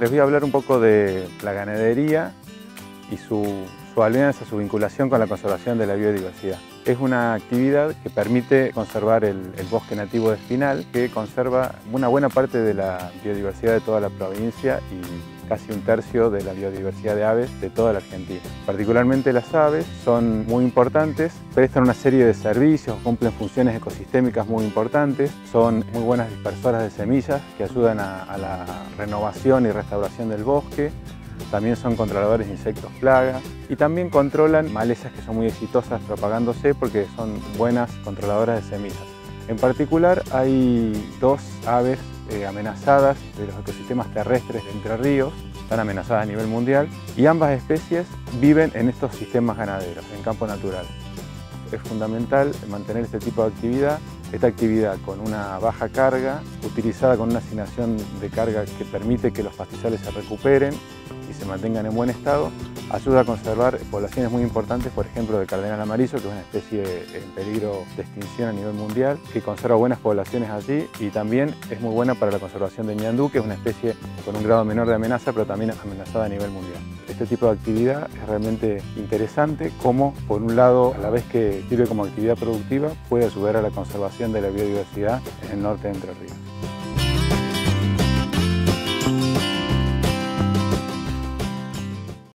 Les voy a hablar un poco de la ganadería y su, alianza, su vinculación con la conservación de la biodiversidad. Es una actividad que permite conservar el, el, bosque nativo de Espinal, que conserva una buena parte de la biodiversidad de toda la provincia y casi un tercio de la biodiversidad de aves de toda la Argentina. Particularmente las aves son muy importantes, prestan una serie de servicios, cumplen funciones ecosistémicas muy importantes, son muy buenas dispersoras de semillas que ayudan a, a la renovación y restauración del bosque, también son controladores de insectos plagas y también controlan malezas que son muy exitosas propagándose porque son buenas controladoras de semillas. En particular hay dos aves eh, amenazadas de los ecosistemas terrestres de Entre Ríos, están amenazadas a nivel mundial y ambas especies viven en estos sistemas ganaderos, en campo natural. Es fundamental mantener este tipo de actividad, esta actividad con una baja carga, utilizada con una asignación de carga que permite que los pastizales se recuperen y se mantengan en buen estado, ayuda a conservar poblaciones muy importantes, por ejemplo de cardenal amarillo, que es una especie en peligro de extinción a nivel mundial, que conserva buenas poblaciones allí y también es muy buena para la conservación de ñandú, que es una especie con un grado menor de amenaza, pero también amenazada a nivel mundial. Este tipo de actividad es realmente interesante, como por un lado, a la vez que sirve como actividad productiva, puede ayudar a la conservación de la biodiversidad en el norte de Entre Ríos.